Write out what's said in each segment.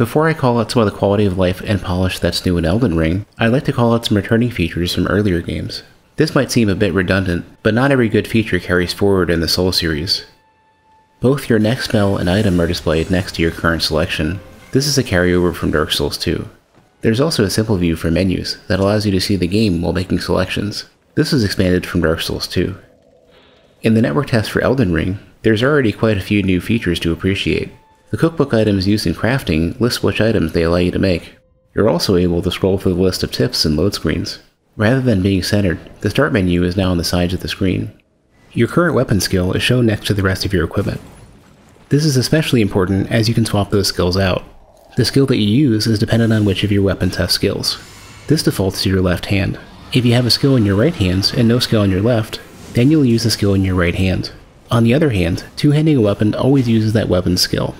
Before I call out some of the quality of life and polish that's new in Elden Ring, I'd like to call out some returning features from earlier games. This might seem a bit redundant, but not every good feature carries forward in the Soul series. Both your next spell and item are displayed next to your current selection. This is a carryover from Dark Souls 2. There's also a simple view for menus that allows you to see the game while making selections. This was expanded from Dark Souls 2. In the network test for Elden Ring, there's already quite a few new features to appreciate. The cookbook items used in crafting list which items they allow you to make. You're also able to scroll through the list of tips and load screens. Rather than being centered, the start menu is now on the sides of the screen. Your current weapon skill is shown next to the rest of your equipment. This is especially important as you can swap those skills out. The skill that you use is dependent on which of your weapons have skills. This defaults to your left hand. If you have a skill in your right hand and no skill in your left, then you'll use the skill in your right hand. On the other hand, two-handing a weapon always uses that weapon's skill.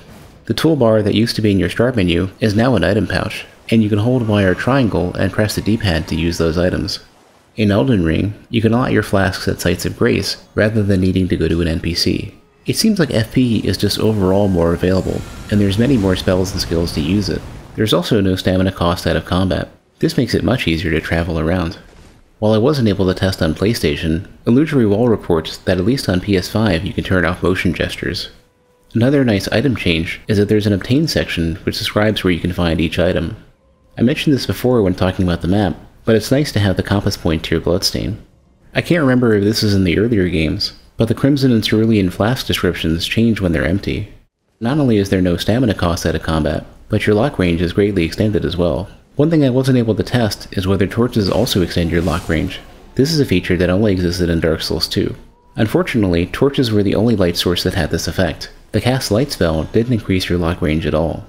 The toolbar that used to be in your start menu is now an item pouch, and you can hold wire triangle and press the D-pad to use those items. In Elden Ring, you can allot your flasks at sites of grace rather than needing to go to an NPC. It seems like FP is just overall more available, and there's many more spells and skills to use it. There's also no stamina cost out of combat. This makes it much easier to travel around. While I wasn't able to test on PlayStation, Illusory Wall reports that at least on PS5 you can turn off motion gestures. Another nice item change is that there's an obtain section which describes where you can find each item. I mentioned this before when talking about the map, but it's nice to have the compass point to your bloodstain. I can't remember if this is in the earlier games, but the Crimson and Cerulean flask descriptions change when they're empty. Not only is there no stamina cost out of combat, but your lock range is greatly extended as well. One thing I wasn't able to test is whether torches also extend your lock range. This is a feature that only existed in Dark Souls 2. Unfortunately, torches were the only light source that had this effect. The cast light spell didn't increase your lock range at all.